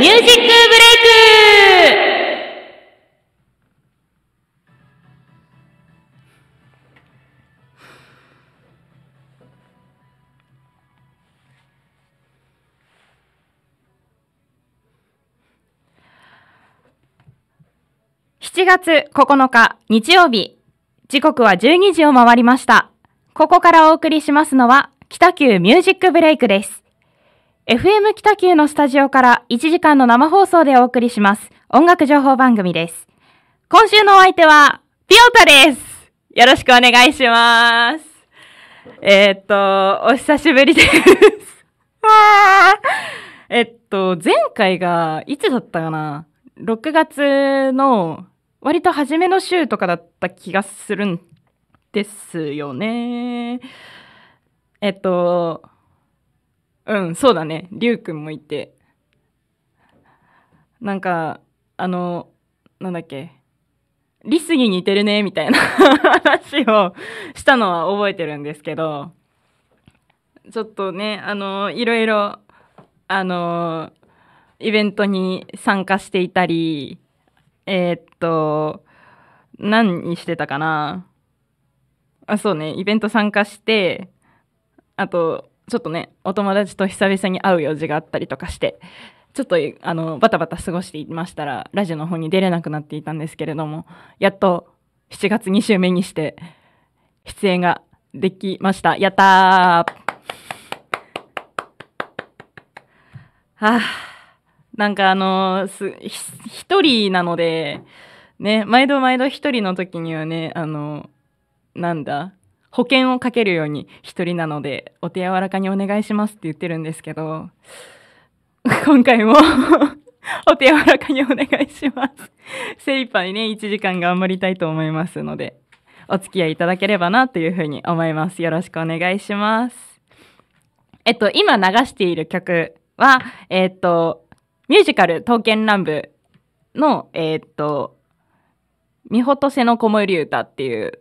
ミュージックブレイク。7月9日日曜日。時刻は12時を回りました。ここからお送りしますのは北九ミュージックブレイクです。FM 北九のスタジオから1時間の生放送でお送りします。音楽情報番組です。今週のお相手はピオタです。よろしくお願いします。えー、っとお久しぶりです。えっと前回がいつだったかな？6月の割と初めの週とかだった気がするんですよね。えっと、うん、そうだね。りゅうくんもいて。なんか、あの、なんだっけ。リスに似てるね、みたいな 話をしたのは覚えてるんですけど、ちょっとね、あの、いろいろ、あの、イベントに参加していたり、えー、っと、何にしてたかなあ、そうね、イベント参加して、あと、ちょっとね、お友達と久々に会う用事があったりとかして、ちょっとあのバタバタ過ごしていましたら、ラジオの方に出れなくなっていたんですけれども、やっと7月2週目にして出演ができました。やったーはあ、なんかあのす、一人なので、ね、毎度毎度一人の時にはね、あの、なんだ、保険をかけるように一人なので、お手柔らかにお願いしますって言ってるんですけど、今回も お手柔らかにお願いします。精一杯ね、1時間頑張りたいと思いますので、お付き合いいただければなというふうに思います。よろしくお願いします。えっと、今流している曲は、えっと、ミュージカル、刀剣乱舞の、えっと、みほとせの子守歌っていう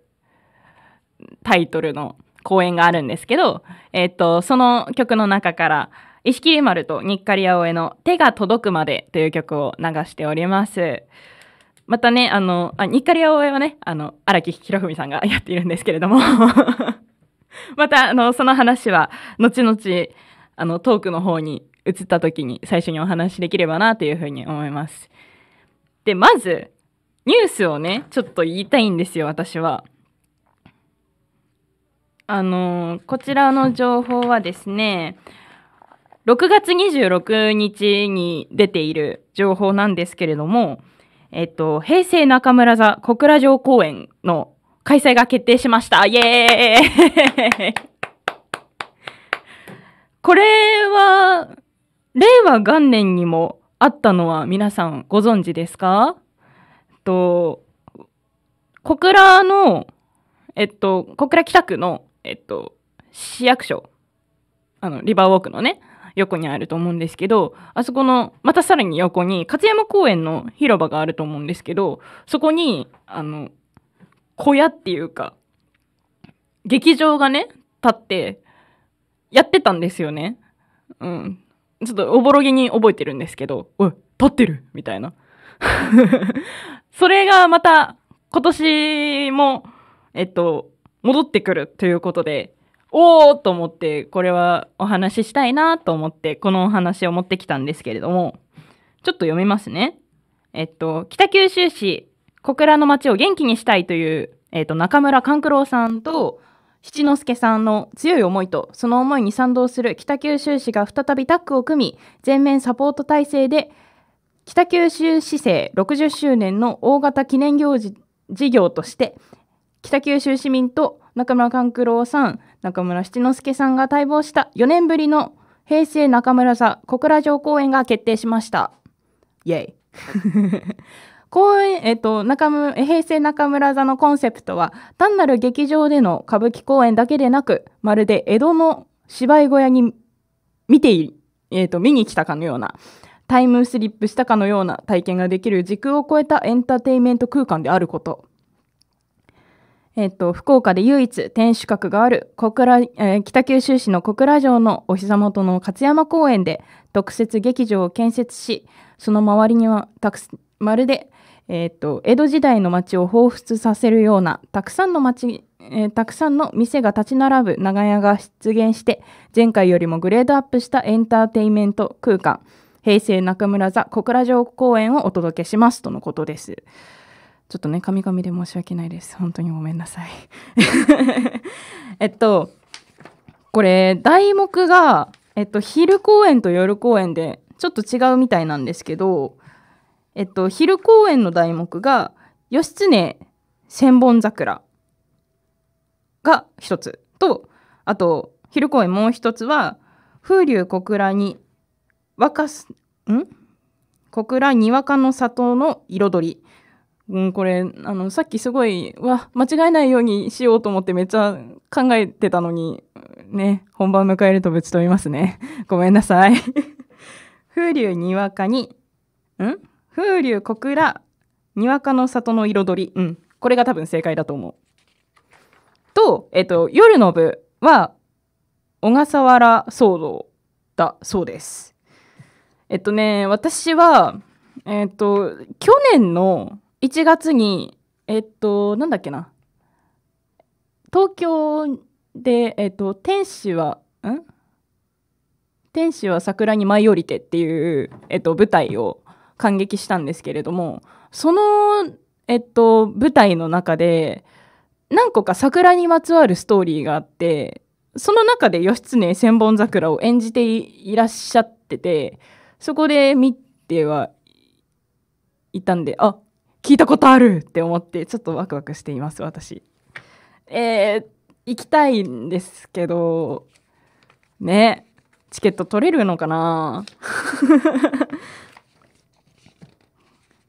タイトルの公演があるんですけど、えっと、その曲の中から、石切丸と日刈葵の手が届くまでという曲を流しております。またね、あの、あ日刈葵はね、あの、荒木博文さんがやっているんですけれども また、あの、その話は、後々、あの、トークの方に移った時に最初にお話しできればなというふうに思います。で、まず、ニュースをね、ちょっと言いたいんですよ、私は。あの、こちらの情報はですね、6月26日に出ている情報なんですけれども、えっと、平成中村座小倉城公演の開催が決定しました。イエーイ これは、令和元年にもあったのは皆さんご存知ですか？と、小倉の、えっと、小倉北区のえっと、市役所、あの、リバーウォークのね、横にあると思うんですけど、あそこの、またさらに横に、勝山公園の広場があると思うんですけど、そこに、あの、小屋っていうか、劇場がね、立って、やってたんですよね。うん。ちょっとおぼろげに覚えてるんですけど、おい、立ってるみたいな。それがまた、今年も、えっと、戻ってくるということで、おーと思って、これはお話ししたいなと思って、このお話を持ってきたんですけれども、ちょっと読みますね。えっと、北九州市小倉の街を元気にしたいという、えっと、中村勘九郎さんと七之助さんの強い思いと、その思いに賛同する北九州市が再びタッグを組み、全面サポート体制で、北九州市政60周年の大型記念行事事業として、北九州市民と中村勘九郎さん、中村七之助さんが待望した4年ぶりの平成中村座小倉城公演が決定しました。イェイ。公演、えっと、中村平成中村座のコンセプトは単なる劇場での歌舞伎公演だけでなくまるで江戸の芝居小屋に見ていえっと、見に来たかのようなタイムスリップしたかのような体験ができる時空を超えたエンターテインメント空間であることえっと、福岡で唯一天守閣がある小倉、えー北九州市の小倉城のお膝元の勝山公園で特設劇場を建設しその周りにはたくまるで、えっと江戸時代の街を彷彿させるようなたくさんの街、えーたくさんの店が立ち並ぶ長屋が出現して前回よりもグレードアップしたエンターテインメント空間平成中村座小倉城公園をお届けしますとのことです。ちょっとね、カミカミで申し訳ないです。本当にごめんなさい。えっと、これ、題目が、えっと、昼公演と夜公演でちょっと違うみたいなんですけど、えっと、昼公演の題目が、義経千本桜が一つと、あと、昼公演もう一つは、風流小倉に若す、ん？小倉にわかの里の彩り。うん、これ、あの、さっきすごい、わ、間違えないようにしようと思ってめっちゃ考えてたのに、ね、本番迎えるとぶち飛びますね。ごめんなさい。風流にわかに、ん？風流小倉にわかの里の彩り。うん、これが多分正解だと思う。と、えっと、夜の部は、小笠原騒動だそうです。えっとね、私は、えっと、去年の1月に、えっと、なんだっけな。東京で、えっと、天使は、ん？天使は桜に舞い降りてっていう、えっと、舞台を感激したんですけれども、その、えっと、舞台の中で、何個か桜にまつわるストーリーがあって、その中で義経千本桜を演じていらっしゃってて、そこで見てはいたんで、あ聞いたことあるって思って、ちょっとワクワクしています、私。えー、行きたいんですけど、ね、チケット取れるのかな？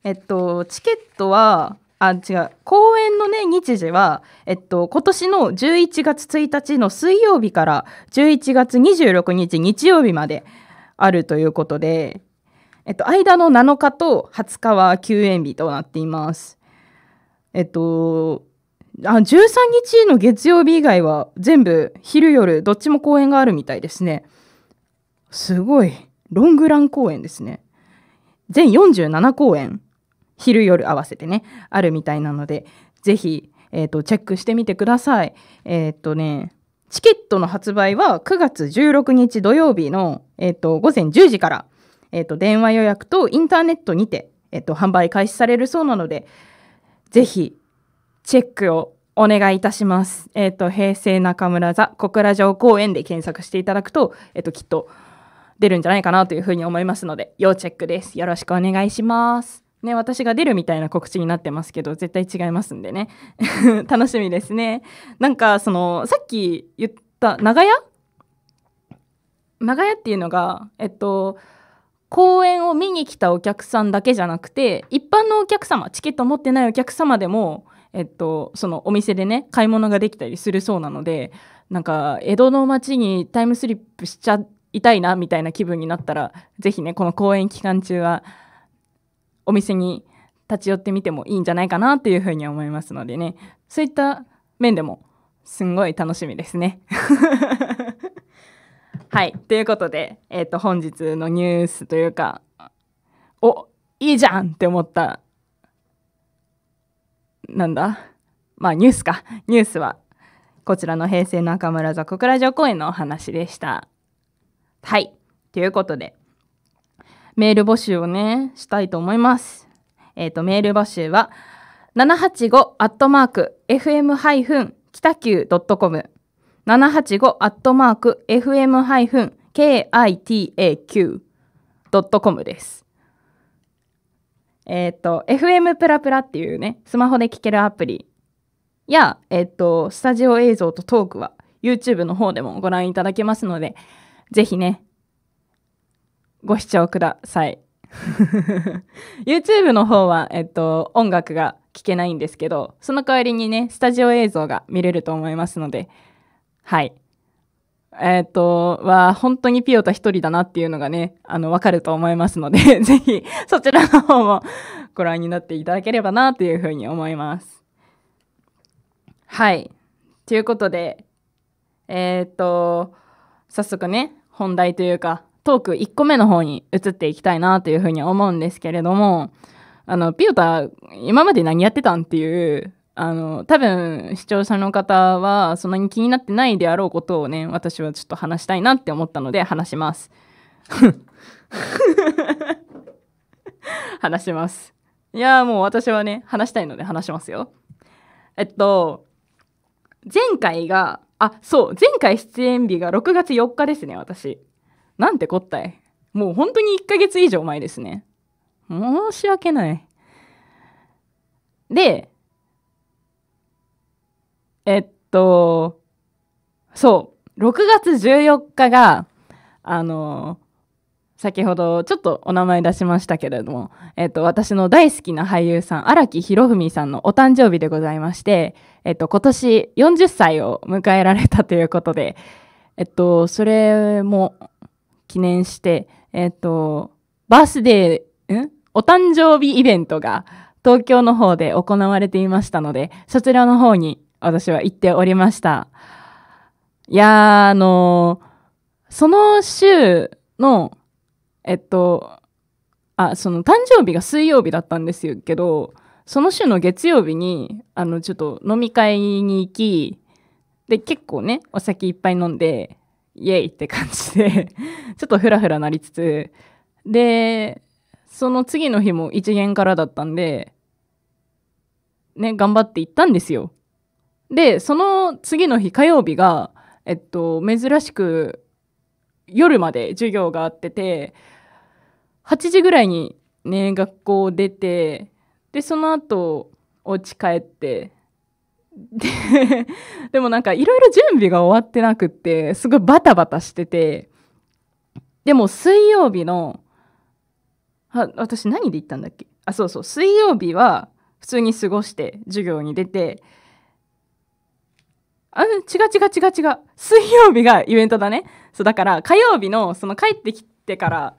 えっと、チケットは、あ、違う、公演のね、日時は、えっと、今年の11月1日の水曜日から11月26日日曜日まであるということで、えっと、間の7日と20日は休演日となっています。えっと、あ、13日の月曜日以外は全部昼夜どっちも公演があるみたいですね。すごい。ロングラン公演ですね。全47公演、昼夜合わせてね、あるみたいなので、ぜひ、えっ、と、チェックしてみてください。えっ、とね、チケットの発売は9月16日土曜日の、えっ、と、午前10時から、えっ、と、電話予約とインターネットにて、えっ、と、販売開始されるそうなので、ぜひ、チェックをお願いいたします。えっ、と、平成中村座小倉城公園で検索していただくと、えっ、と、きっと出るんじゃないかなというふうに思いますので、要チェックです。よろしくお願いします。ね、私が出るみたいな告知になってますけど、絶対違いますんでね。楽しみですね。なんか、その、さっき言った長屋？長屋っていうのが、えっと、公演を見に来たお客さんだけじゃなくて一般のお客様チケット持ってないお客様でも、えっと、そのお店でね買い物ができたりするそうなのでなんか江戸の街にタイムスリップしちゃいたいなみたいな気分になったらぜひねこの公演期間中はお店に立ち寄ってみてもいいんじゃないかなというふうに思いますのでねそういった面でもすんごい楽しみですね。はい。ということで、えっ、と、本日のニュースというか、お、いいじゃんって思った、なんだ？まあ、ニュースか。ニュースは、こちらの平成中村座小倉城公園のお話でした。はい。ということで、メール募集をね、したいと思います。えっ、と、メール募集は、785アットマーク fm- 北九 .com 785アットマーク fm-kitaq.com です。えっ、と、FM プラプラっていうね、スマホで聴けるアプリや、えっ、と、スタジオ映像とトークは YouTube の方でもご覧いただけますので、ぜひね、ご視聴ください。YouTube の方は、えっと、音楽が聴けないんですけど、その代わりにね、スタジオ映像が見れると思いますので、はい。えっ、と、は、本当にピオタ一人だなっていうのがね、あの、わかると思いますので、ぜひ、そちらの方もご覧になっていただければなというふうに思います。はい。ということで、えーっと、早速ね、本題というか、トーク1個目の方に移っていきたいなというふうに思うんですけれども、あの、ピオタ、今まで何やってたんっていう、あの、多分、視聴者の方は、そんなに気になってないであろうことをね、私はちょっと話したいなって思ったので、話します。話します。いやもう私はね、話したいので話しますよ。えっと、前回が、あ、そう、前回出演日が6月4日ですね、私。なんてこったい。もう本当に1ヶ月以上前ですね。申し訳ない。で、えっと、そう、6月14日が、あの先ほどちょっとお名前出しましたけれども、えっと、私の大好きな俳優さん、荒木博文さんのお誕生日でございまして、えっと、今年40歳を迎えられたということで、えっと、それも記念して、えっと、バースデー、ん？お誕生日イベントが東京の方で行われていましたので、そちらの方に私は行っておりました。いや、あのその週の、えっと、あ、その誕生日が水曜日だったんですけど、その週の月曜日に、あの、ちょっと飲み会に行き、で、結構ね、お酒いっぱい飲んで、イエイって感じで、ちょっとフラフラなりつつ、で、その次の日も一元からだったんで、ね、頑張って行ったんですよ。で、その次の日火曜日が、えっと、珍しく夜まで授業があってて、8時ぐらいにね、学校出て、で、その後、お家帰って、で、でもなんかいろいろ準備が終わってなくって、すごいバタバタしてて、でも水曜日の、あ、私何で行ったんだっけ？あ、そうそう、水曜日は普通に過ごして授業に出て、あ、違う違う違う違う。水曜日がイベントだね。そう、だから火曜日のその帰ってきてから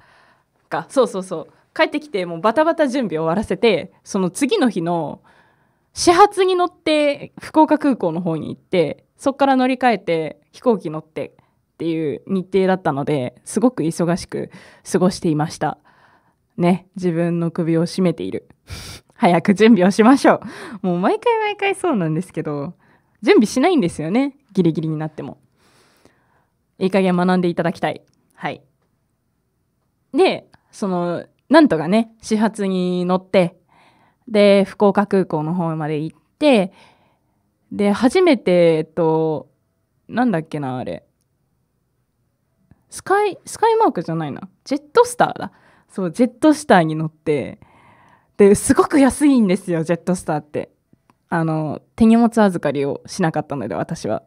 か、そうそうそう。帰ってきてもうバタバタ準備終わらせて、その次の日の始発に乗って福岡空港の方に行って、そこから乗り換えて飛行機乗ってっていう日程だったので、すごく忙しく過ごしていました。ね、自分の首を絞めている。早く準備をしましょう。もう毎回毎回そうなんですけど、準備しないんですよね。ギリギリになっても。いい加減学んでいただきたい。はい。で、その、なんとかね、始発に乗って、で、福岡空港の方まで行って、で、初めて、えっと、なんだっけな、あれ。スカイ、スカイマークじゃないな。ジェットスターだ。そう、ジェットスターに乗って、で、すごく安いんですよ、ジェットスターって。あの、手荷物預かりをしなかったので、私は。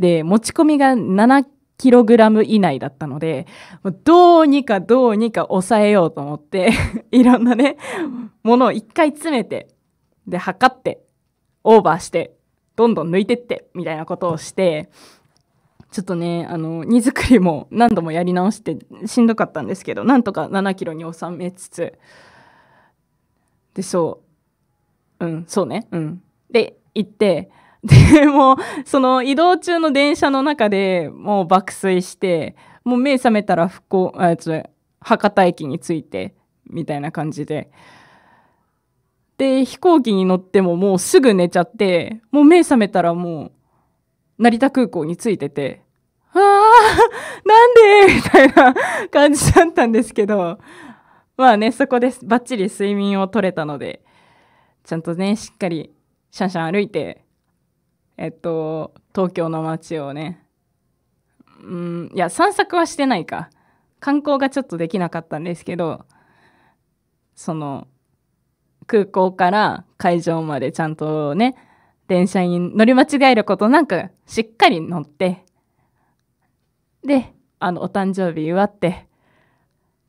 で、持ち込みが7キログラム以内だったので、どうにかどうにか抑えようと思って、いろんなね、ものを一回詰めて、で、測って、オーバーして、どんどん抜いてって、みたいなことをして、ちょっとね、あの、荷造りも何度もやり直してしんどかったんですけど、なんとか7キロに収めつつ、で、そう、うん、そうね、うん。で、行って、で、もう、その移動中の電車の中でもう爆睡して、もう目覚めたら福岡、あ、違う博多駅に着いて、みたいな感じで。で、飛行機に乗ってももうすぐ寝ちゃって、もう目覚めたらもう、成田空港に着いてて、あー、なんでみたいな感じだったんですけど、まあね、そこでバッチリ睡眠を取れたので、ちゃんとね、しっかりシャンシャン歩いて、えっと、東京の街をね、うん、いや、散策はしてないか。観光がちょっとできなかったんですけど、その、空港から会場までちゃんとね、電車に乗り間違えることなく、しっかり乗って、で、あの、お誕生日祝って、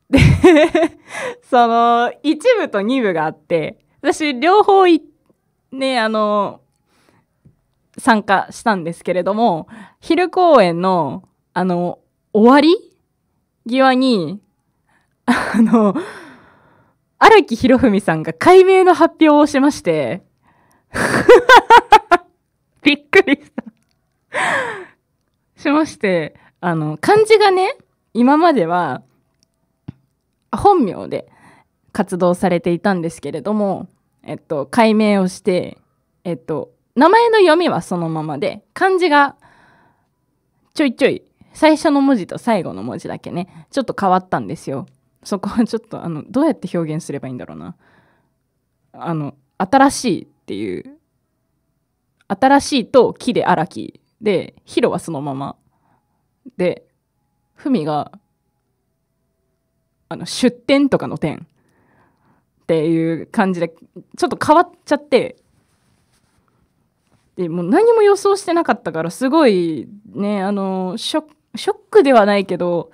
で、その、一部と二部があって、私、両方い、ね、あの、参加したんですけれども、昼公演の、あの、終わり際に、あの、荒木博文さんが解明の発表をしまして、びっくりした。しまして、あの、漢字がね、今までは、本名で活動されていたんですけれども、えっと、改名をして、えっと、名前の読みはそのままで、漢字がちょいちょい、最初の文字と最後の文字だけね、ちょっと変わったんですよ。そこはちょっと、あの、どうやって表現すればいいんだろうな。あの、新しいっていう、新しいと木で荒木で、ヒロはそのまま。で、ふみが、あの、出店とかの店っていう感じで、ちょっと変わっちゃって、でもう何も予想してなかったからすごいねあのショックではないけど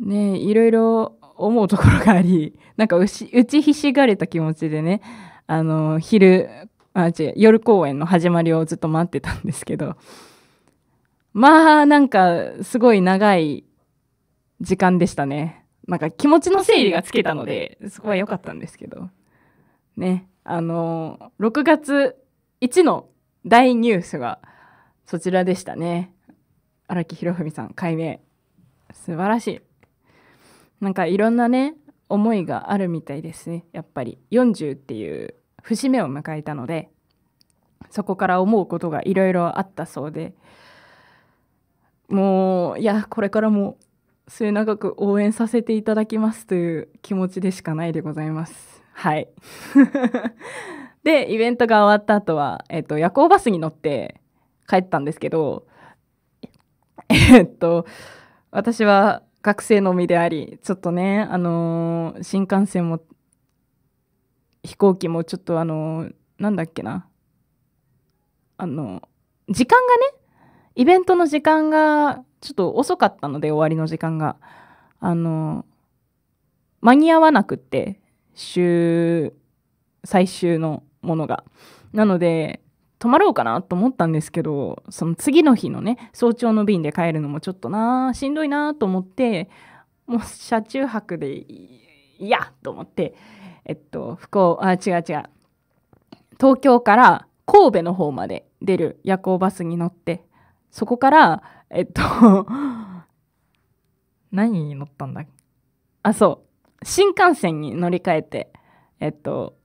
ねいろいろ思うところがあり なんか打ち打ちひしがれた気持ちでねあの昼あ違う夜公演の始まりをずっと待ってたんですけど。まあなんかすごい長い時間でしたね。なんか気持ちの整理がつけたのでそこは良かったんですけど。ね。あの6月1の大ニュースがそちらでしたね。荒木博文さん解明。素晴らしい。なんかいろんなね思いがあるみたいですね。やっぱり。40っていう節目を迎えたのでそこから思うことがいろいろあったそうで。もういやこれからも末永く応援させていただきますという気持ちでしかないでございます。はい。でイベントが終わった後は、えっと、夜行バスに乗って帰ったんですけどえっと私は学生の身でありちょっとねあのー新幹線も飛行機もちょっとあのーなんだっけな。あの時間がねイベントの時間がちょっと遅かったので終わりの時間が。あの間に合わなくって週最終のものが。なので泊まろうかなと思ったんですけどその次の日のね早朝の便で帰るのもちょっとなしんどいなと思ってもう車中泊でいいやと思ってえっと福岡あ違う違う。東京から神戸の方まで出る夜行バスに乗ってそこからえっと 何に乗ったんだっけ？あそう。新幹線に乗り換えてえっと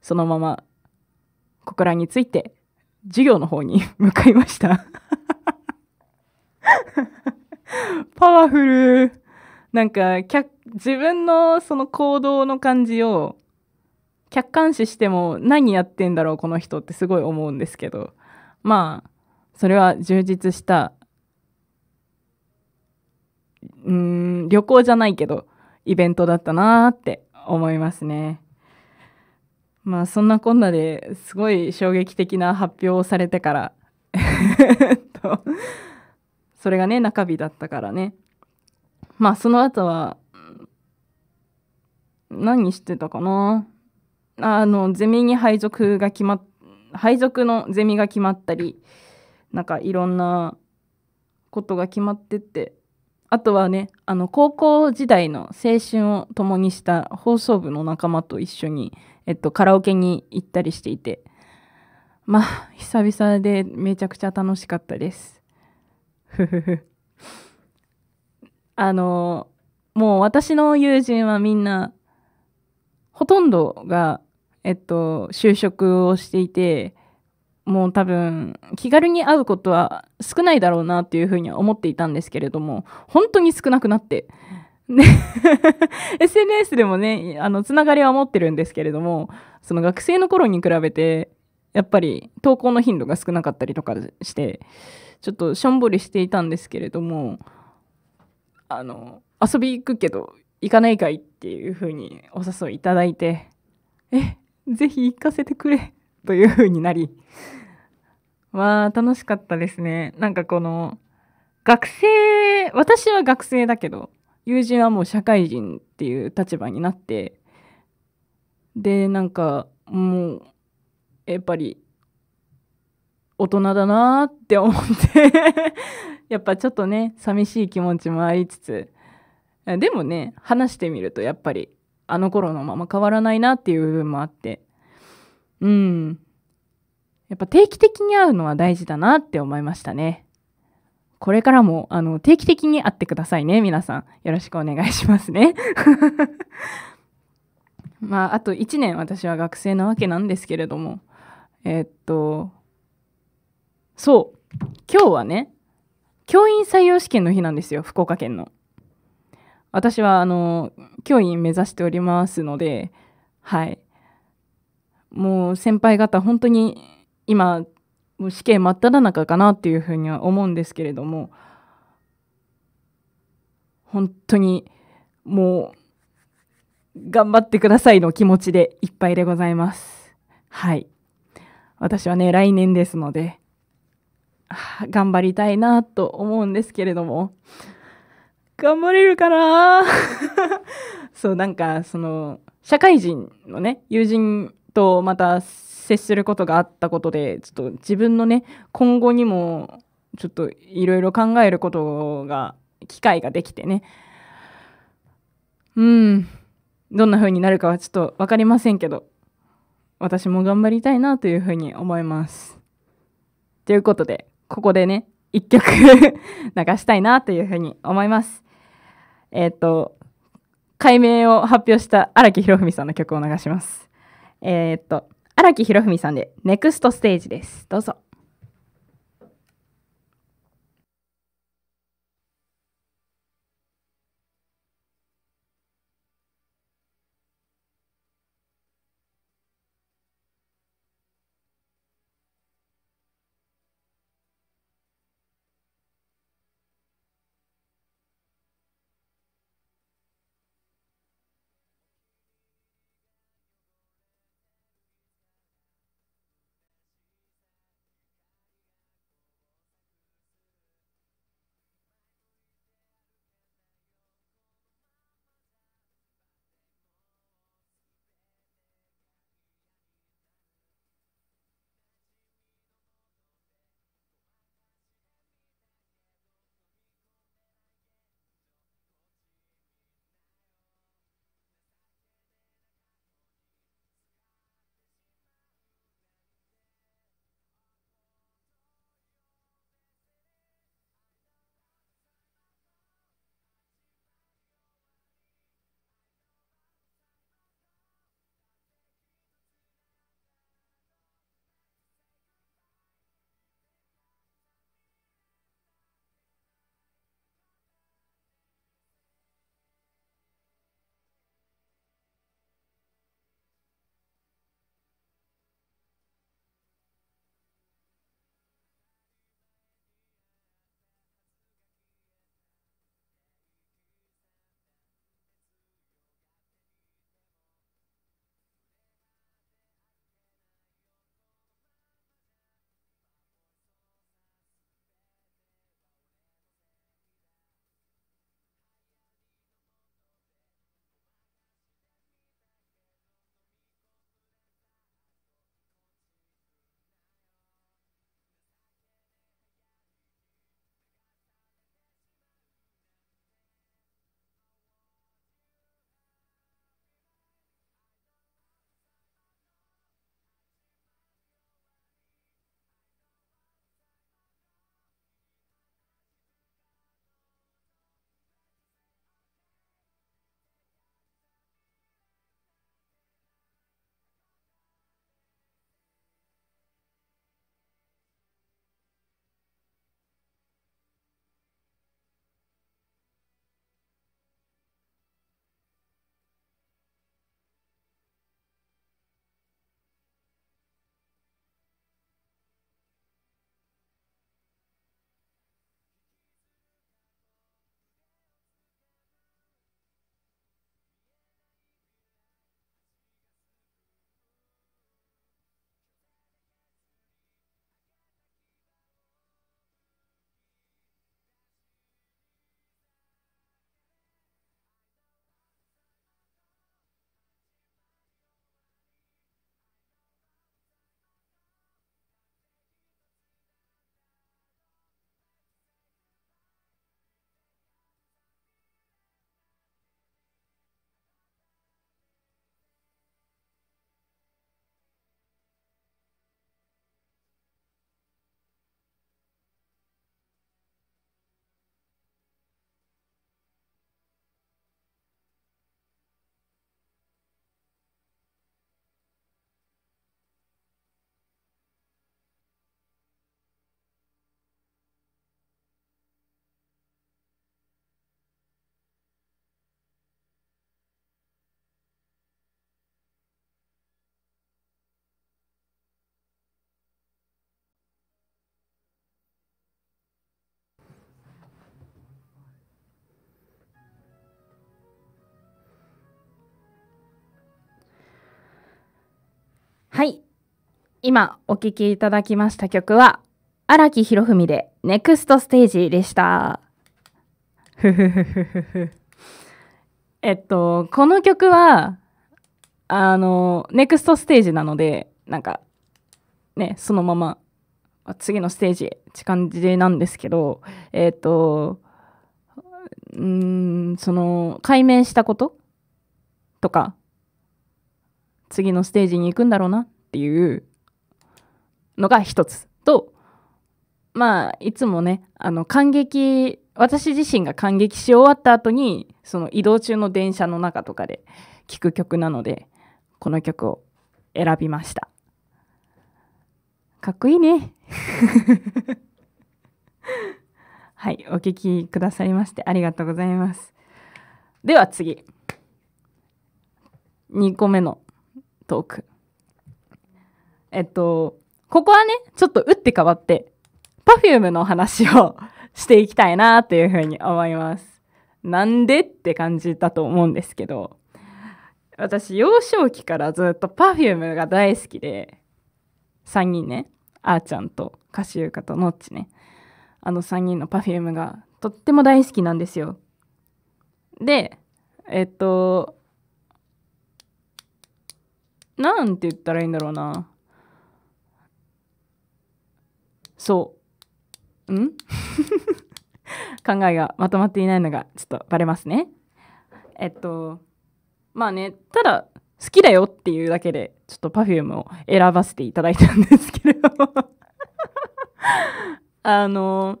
そのまま小倉について授業の方に 向かいました。パワフル。なんか自分のその行動の感じを客観視しても何やってんだろうこの人ってすごい思うんですけど。まあそれは充実したうん旅行じゃないけどイベントだったなーって思いますね。まあそんなこんなですごい衝撃的な発表をされてから それがね中日だったからねまあその後は何してたかな？あのゼミに配属が決まっ配属のゼミが決まったりなんかいろんなことが決まってってあとはねあの高校時代の青春を共にした放送部の仲間と一緒にえっと、カラオケに行ったりしていて、まあ、久々でめちゃくちゃ楽しかったです。ふふふ。あの、もう私の友人はみんな、ほとんどが、えっと、就職をしていて、もう多分、気軽に会うことは少ないだろうなっていうふうには思っていたんですけれども、本当に少なくなって、ね。SNS でもねあのつながりは持ってるんですけれどもその学生の頃に比べてやっぱり投稿の頻度が少なかったりとかしてちょっとしょんぼりしていたんですけれどもあの遊び行くけど行かないかいっていうふうにお誘いいただいてえぜひ行かせてくれ。というふうになりまあ楽しかったですね。なんかこの学生私は学生だけど友人はもう社会人っていう立場になってでなんかもうやっぱり大人だなって思って やっぱちょっとね寂しい気持ちもありつつでもね話してみるとやっぱりあの頃のまま変わらないなっていう部分もあってうんやっぱ定期的に会うのは大事だなって思いましたね。これからも、あの、定期的に会ってくださいね、皆さん。よろしくお願いしますね。まあ、あと1年私は学生なわけなんですけれども、え、っと、そう、今日はね、教員採用試験の日なんですよ、福岡県の。私は、あの、教員目指しておりますので、はい。もう先輩方、本当に今、試験真っ只中かなっていうふうには思うんですけれども、本当にもう頑張ってくださいの気持ちでいっぱいでございます。はい。私はね、来年ですので、頑張りたいなと思うんですけれども、頑張れるかな？そう、なんか、その、社会人のね、友人とまた接することがあったことで、ちょっと自分のね、今後にも、ちょっといろいろ考えることが、機会ができてね。うん。どんな風になるかはちょっと分かりませんけど、私も頑張りたいなというふうに思います。ということで、ここでね、一曲 流したいなというふうに思います。えっ、ー、と、解明を発表した荒木博文さんの曲を流します。えっ、と、荒木博文さんで、ネクストステージです。どうぞ。はい。今お聴きいただきました曲は、荒木博文でネクストステージでした。ふふふふふ。えっと、この曲は、あの、ネクストステージなので、なんか、ね、そのまま、次のステージって感じなんですけど、えっと、うん、その、解明したこととか、次のステージに行くんだろうなっていうのが一つと、まあ、いつもね、あの、感激、私自身が感激し終わった後に、その移動中の電車の中とかで聴く曲なので、この曲を選びました。かっこいいね。はい、お聴きくださいましてありがとうございます。では次。2個目のトーク。えっと、ここはね、ちょっと打って変わって、Perfume の話をしていきたいなというふうに思います。なんでって感じだと思うんですけど、私、幼少期からずっと Perfume が大好きで、3人ね、あーちゃんとカシユカとノッチね、あの3人の Perfume がとっても大好きなんですよ。で、えっと、なんて言ったらいいんだろうな。そう。ん？考えがまとまっていないのがちょっとバレますね。えっと、まあね、ただ好きだよっていうだけで、ちょっと Perfume を選ばせていただいたんですけれども あの、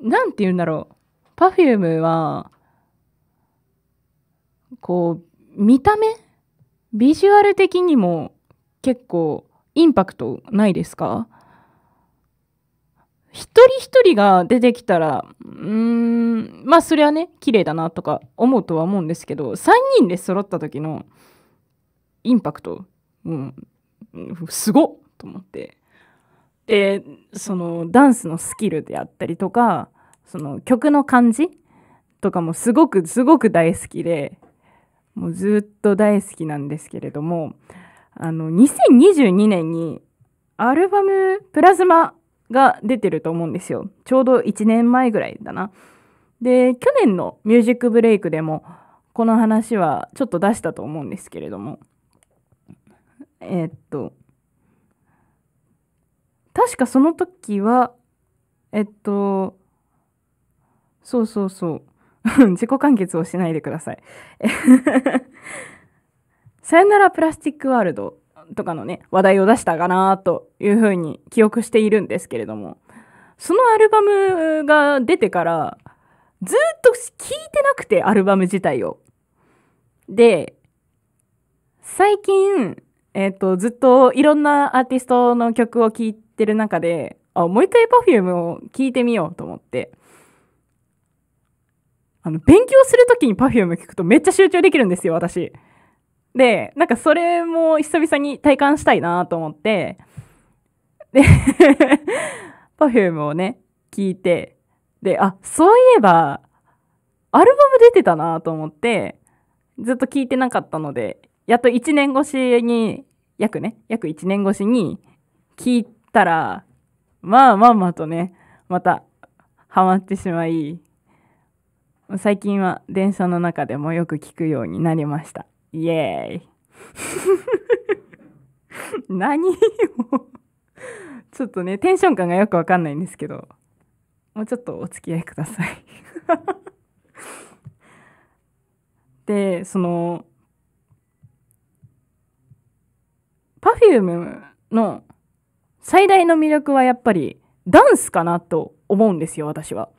なんて言うんだろう。Perfume は、こう、見た目ビジュアル的にも結構インパクトないですか？一人一人が出てきたら、うーん、まあそれはね、綺麗だなとか思うとは思うんですけど、3人で揃った時のインパクト、うん、すごっと思って。で、そのダンスのスキルであったりとか、その曲の感じとかもすごくすごく大好きで、もうずっと大好きなんですけれども、あの、2022年にアルバムプラズマが出てると思うんですよ。ちょうど1年前ぐらいだな。で、去年のミュージックブレイクでもこの話はちょっと出したと思うんですけれども、えーっと、確かその時は、えっと、そうそうそう。自己完結をしないでください。さよならプラスチックワールドとかのね、話題を出したかなというふうに記憶しているんですけれども、そのアルバムが出てから、ずっと聴いてなくて、アルバム自体を。で、最近、えっ、と、ずっといろんなアーティストの曲を聴いてる中で、あ、もう一回 Perfume を聴いてみようと思って、あの、勉強するときに Perfume 聞くとめっちゃ集中できるんですよ、私。で、なんかそれも久々に体感したいなと思って、で、Perfume をね、聞いて、で、あ、そういえば、アルバム出てたなと思って、ずっと聞いてなかったので、やっと1年越しに、約ね、約1年越しに聞いたら、まあまあまあとね、またハマってしまい、最近は電車の中でもよく聞くようになりました。イエーイ。何を？ちょっとね、テンション感がよくわかんないんですけど、もうちょっとお付き合いください。で、その、Perfume の最大の魅力はやっぱりダンスかなと思うんですよ、私は。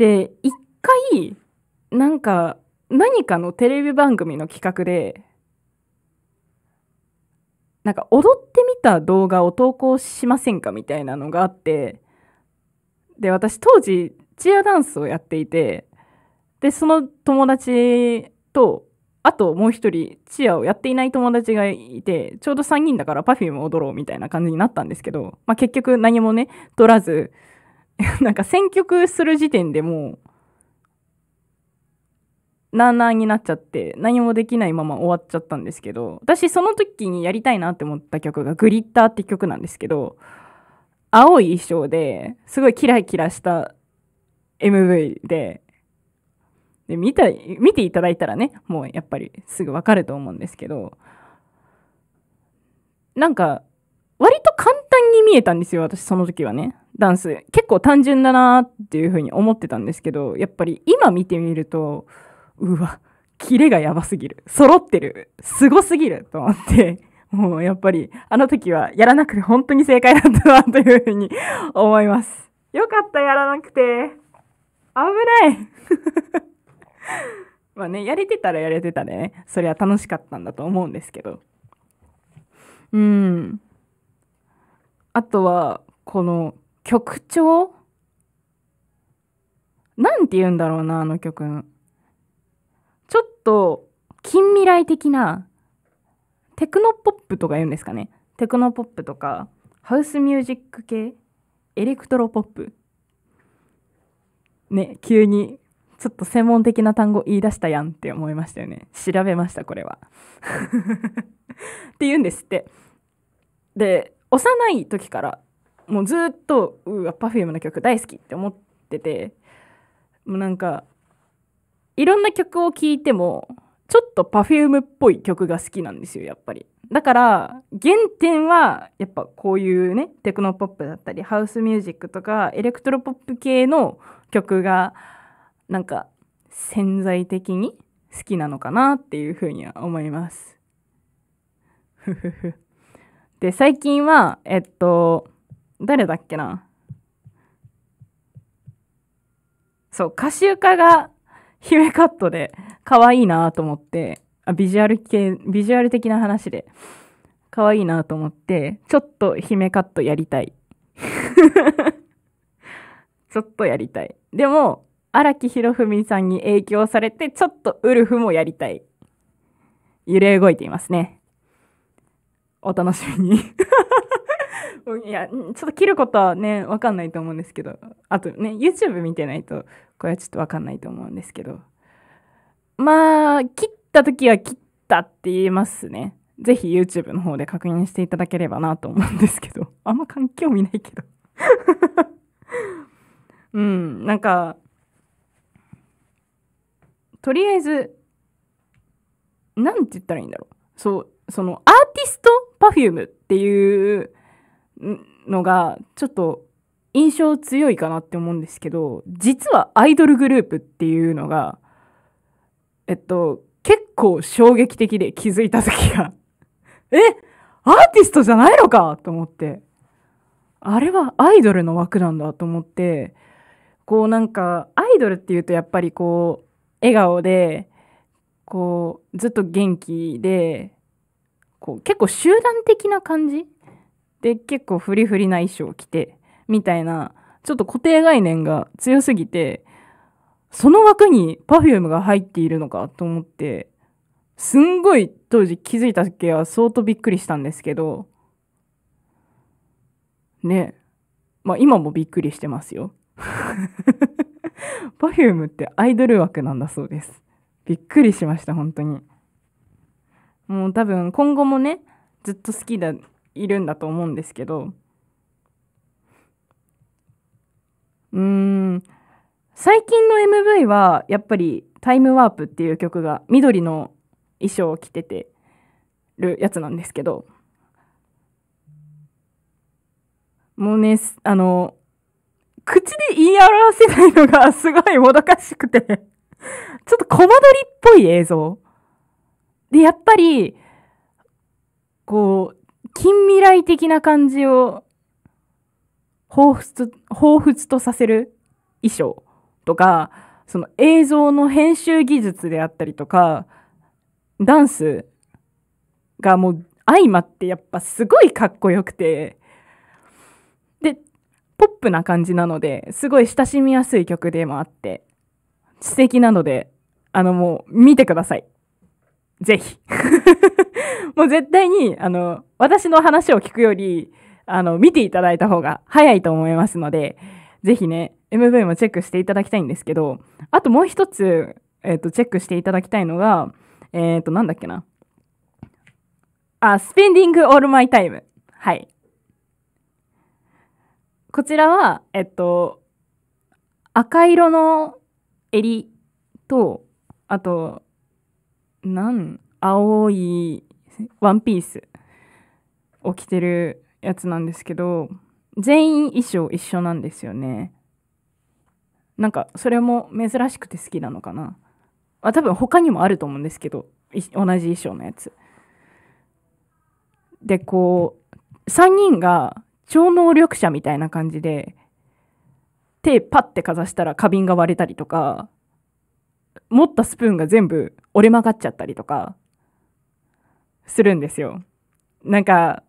で、一回、なんか、何かのテレビ番組の企画で、なんか踊ってみた動画を投稿しませんかみたいなのがあって、で、私当時チアダンスをやっていて、で、その友達と、あともう一人チアをやっていない友達がいて、ちょうど3人だから Perfume 踊ろうみたいな感じになったんですけど、まあ結局何もね、取らず、なんか選曲する時点でもう、なーなーになっちゃって何もできないまま終わっちゃったんですけど私その時にやりたいなって思った曲が「グリッター」って曲なんですけど青い衣装ですごいキラキラした MV でで見た見ていただいたらねもうやっぱりすぐわかると思うんですけどなんか割と簡単に見えたんですよ私その時はね。ダンス。結構単純だなっていう風に思ってたんですけどやっぱり今見てみるとうわキレがやばすぎる。揃ってる。すごすぎると思ってもうやっぱりあの時はやらなくて本当に正解だったなという風に思います。よかったやらなくて。危ない。まあねやれてたらやれてたでね。それは楽しかったんだと思うんですけど。うん。あとはこの曲調？なんて言うんだろうなあの曲。ちょっと近未来的なテクノポップとか言うんですかね。テクノポップとかハウスミュージック系？エレクトロポップ？ね急にちょっと専門的な単語言い出したやんって思いましたよね。調べましたこれは。って言うんですって。で幼い時からもうずっとうわ Perfume の曲大好きって思っててもうなんかいろんな曲を聴いてもちょっと Perfume っぽい曲が好きなんですよやっぱり。だから原点はやっぱこういうねテクノポップだったりハウスミュージックとかエレクトロポップ系の曲がなんか潜在的に好きなのかなっていうふうには思います。ふふふ。で最近はえっと誰だっけな？そう、歌集家が 姫カットで可愛いなと思って、あビジュアル系、ビジュアル的な話で可愛いなと思って、ちょっと姫カットやりたい。ちょっとやりたい。でも、荒木博文さんに影響されて、ちょっとウルフもやりたい。揺れ動いていますね。お楽しみに いや、ちょっと切ることはね、わかんないと思うんですけど、あとね、YouTube 見てないと、これはちょっとわかんないと思うんですけど、まあ、切った時は切ったって言えますね。ぜひ YouTube の方で確認していただければなと思うんですけど、あんま関係興味ないけど。うん、なんか、とりあえず、なんて言ったらいいんだろう。そう、そのアーティスト Perfume っていうのがちょっと印象強いかなって思うんですけど実はアイドルグループっていうのがえっと結構衝撃的で気づいた時が えアーティストじゃないのかと思ってあれはアイドルの枠なんだと思ってこうなんかアイドルっていうとやっぱりこう笑顔でこうずっと元気でこう結構集団的な感じ？で結構フリフリな衣装を着てみたいなちょっと固定概念が強すぎてその枠に Perfume が入っているのかと思ってすんごい当時気づいた時は相当びっくりしたんですけどね。まあ今もびっくりしてますよ。Perfume ってアイドル枠なんだそうです。びっくりしました本当に。もう多分今後もねずっと好きだいるんだと思うんですけど。うーん。最近の MV はやっぱり「タイムワープ」っていう曲が緑の衣装を着ててるやつなんですけど。もうねあの口で言い表せないのがすごいもどかしくて。ちょっとコマ撮りっぽい映像。でやっぱりこう近未来的な感じを彷彿彷彿とさせる衣装とかその映像の編集技術であったりとかダンスがもう相まってやっぱすごいかっこよくてでポップな感じなのですごい親しみやすい曲でもあって素敵なのであのもう見てください。ぜひ もう絶対に、あの、私の話を聞くより、あの、見ていただいた方が早いと思いますので、ぜひね、MV もチェックしていただきたいんですけど、あともう一つ、えっ、と、チェックしていただきたいのが、えっ、と、なんだっけな。あ、Spending All My Time。はい。こちらは、えっと、赤色の襟と、あと、なん、青いワンピースを着てるやつなんですけど、全員衣装一緒なんですよね。なんか、それも珍しくて好きなのかな。あ、多分他にもあると思うんですけど、同じ衣装のやつ。で、こう、3人が超能力者みたいな感じで、手パッてかざしたら花瓶が割れたりとか、持ったスプーンが全部折れ曲がっちゃったりとか、するんですよ。なんか、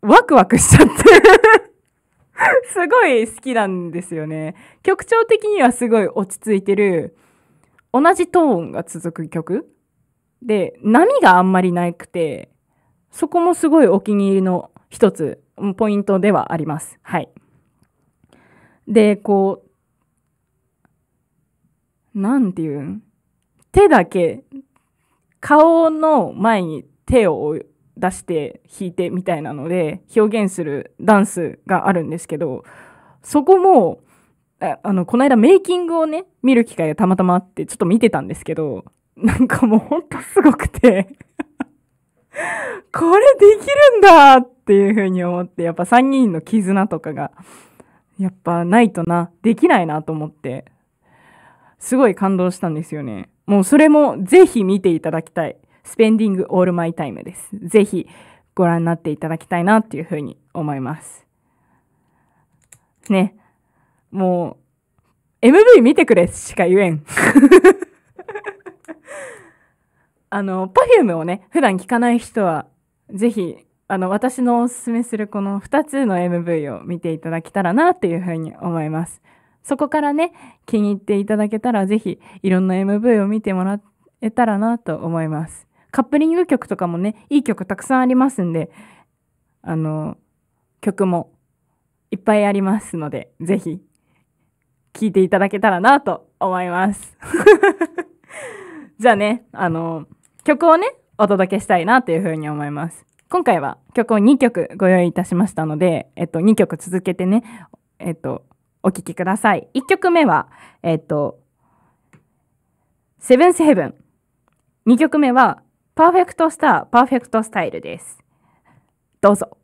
ワクワクしちゃって すごい好きなんですよね。曲調的にはすごい落ち着いてる、同じトーンが続く曲で、波があんまりなくて、そこもすごいお気に入りの一つ、ポイントではあります。はい。で、こう、なんていうん？手だけ、顔の前に手を出して弾いてみたいなので表現するダンスがあるんですけど、そこも、ああの、この間メイキングをね、見る機会がたまたまあってちょっと見てたんですけど、なんかもうほんとすごくてこれできるんだっていう風に思って、やっぱ3人の絆とかが、やっぱないとな、できないなと思って、すごい感動したんですよね。もうそれもぜひ見ていただきたい。スペンディングオールマイタイムです。ぜひご覧になっていただきたいなっていう風に思います。ね。もう、MV 見てくれしか言えん。あの、Perfume をね、普段聴かない人は、ぜひ、あの、私のおすすめするこの2つの MV を見ていただけたらなっていうふうに思います。そこからね、気に入っていただけたら、ぜひ、いろんな MV を見てもらえたらなと思います。カップリング曲とかもね、いい曲たくさんありますんで、あの、曲もいっぱいありますので、ぜひ、聴いていただけたらなと思います。じゃあね、あの、曲をね、お届けしたいなというふうに思います。今回は曲を2曲ご用意いたしましたので、えっと、2曲続けてね、えっと、お聴きください。1曲目は、えっと、セブンスヘブン。2曲目は、パーフェクトスター、パーフェクトスタイルです。どうぞ。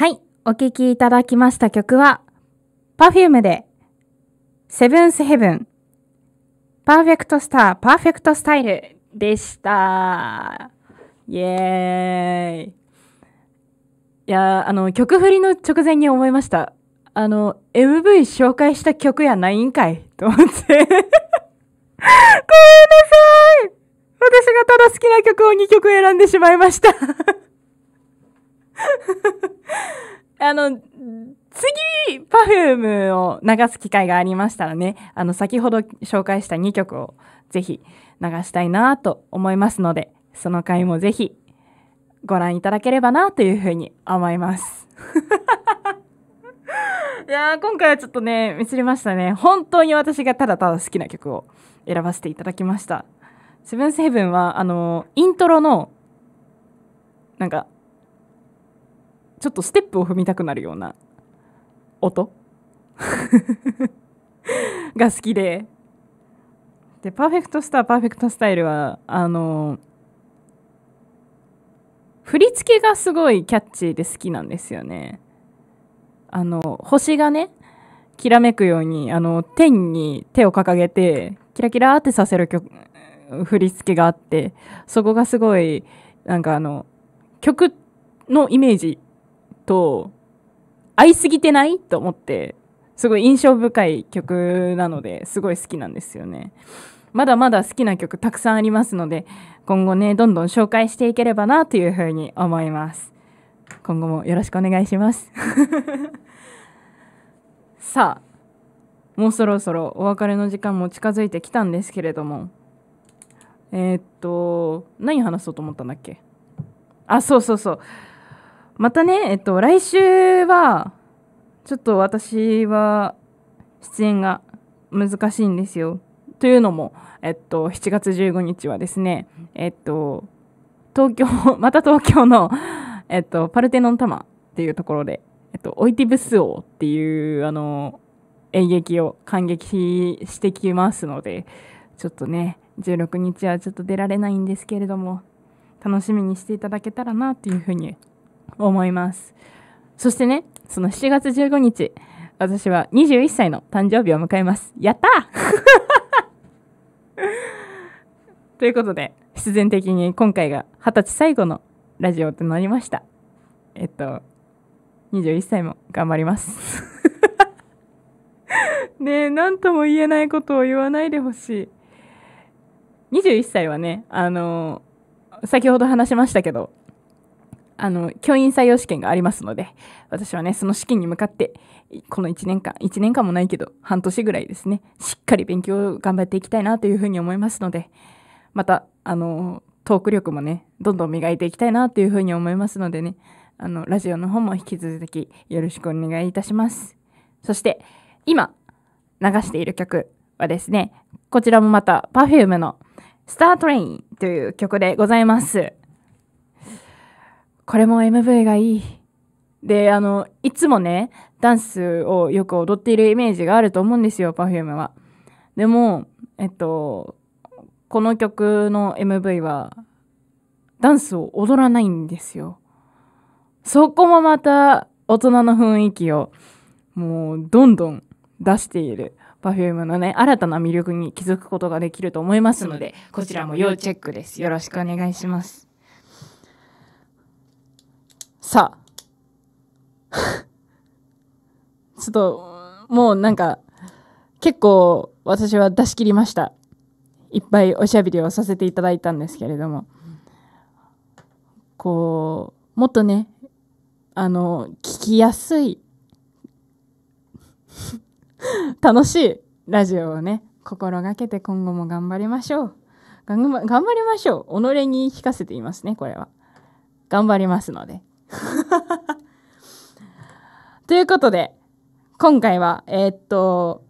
はい、お聴きいただきました曲は、Perfume で、セブンスヘブン、パーフェクトスター、パーフェクトスタイルでした。イエーイ。いや、あの、曲振りの直前に思いました。あの、MV 紹介した曲やないんかいと思って。ごめんなさい私がただ好きな曲を2曲選んでしまいました。あの、次、パフュームを流す機会がありましたらね、あの、先ほど紹介した2曲をぜひ流したいなと思いますので、その回もぜひご覧いただければなというふうに思います。いや、今回はちょっとね、ミスりましたね。本当に私がただただ好きな曲を選ばせていただきました。セブンスヘブンは、あの、イントロの、なんか、ちょっとステップを踏みたくなるような音 が好きで。で、パーフェクトスター、パーフェクトスタイルは、あの、振り付けがすごいキャッチーで好きなんですよね。あの、星がね、きらめくように、あの、天に手を掲げて、キラキラってさせる曲、振り付けがあって、そこがすごい、なんかあの、曲のイメージと合いすぎてない？と思って、すごい印象深い曲なので、すごい好きなんですよね。まだまだ好きな曲たくさんありますので、今後ね、どんどん紹介していければなというふうに思います。今後もよろしくお願いします。さあ、もうそろそろお別れの時間も近づいてきたんですけれども、えーっと、何話そうと思ったんだっけ？あ、そうそうそう。またね、えっと、来週は、ちょっと私は出演が難しいんですよ。というのも、えっと、7月15日はですね、えっと、東京、また東京の、えっと、パルテノンタマっていうところで、えっと、オイティブス王っていう、あの、演劇を感激してきますので、ちょっとね、16日はちょっと出られないんですけれども、楽しみにしていただけたらなというふうに思います。そしてね、その7月15日、私は21歳の誕生日を迎えます。やった ということで、必然的に今回が20歳最後のラジオとなりました。えっと、21歳も頑張ります。ねえ、なんとも言えないことを言わないでほしい。21歳はね、あの先ほど話しましたけど、あの、教員採用試験がありますので、私はね、その試験に向かって、この1年間、1年間もないけど、半年ぐらいですね、しっかり勉強を頑張っていきたいなというふうに思いますので、また、あの、トーク力もね、どんどん磨いていきたいなというふうに思いますのでね、あの、ラジオの方も引き続きよろしくお願いいたします。そして、今、流している曲はですね、こちらもまた Perfume の Star Train という曲でございます。これも MV がいい。で、あの、いつもね、ダンスをよく踊っているイメージがあると思うんですよ、Perfume は。でも、えっと、この曲の MV は、ダンスを踊らないんですよ。そこもまた、大人の雰囲気を、もう、どんどん出している Perfume のね、新たな魅力に気づくことができると思いますので、こちらも要チェックです。よろしくお願いします。さあ。ちょっと、もうなんか、結構私は出し切りました。いっぱいおしゃべりをさせていただいたんですけれども。こう、もっとね、あの、聞きやすい、楽しいラジオをね、心がけて今後も頑張りましょう。頑張りましょう。己に聞かせていますね、これは。頑張りますので。ということで、今回は、えーっと、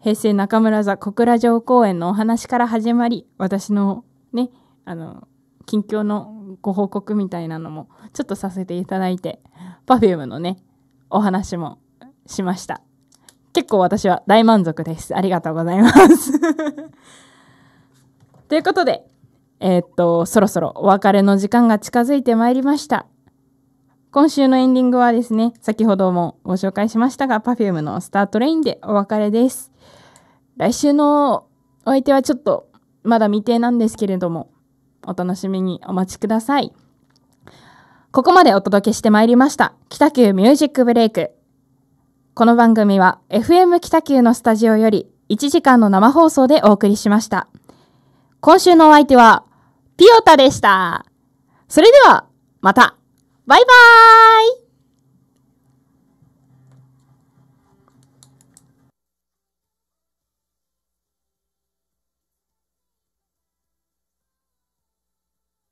平成中村座小倉城公演のお話から始まり、私のね、あの、近況のご報告みたいなのもちょっとさせていただいて、Perfume のね、お話もしました。結構私は大満足です。ありがとうございます。ということで、えーっと、そろそろお別れの時間が近づいてまいりました。今週のエンディングはですね、先ほどもご紹介しましたが、Perfume のスタートレインでお別れです。来週のお相手はちょっとまだ未定なんですけれども、お楽しみにお待ちください。ここまでお届けしてまいりました。北九ミュージックブレイク。この番組は FM 北九のスタジオより1時間の生放送でお送りしました。今週のお相手はピオタでした。それでは、またバイバーイ。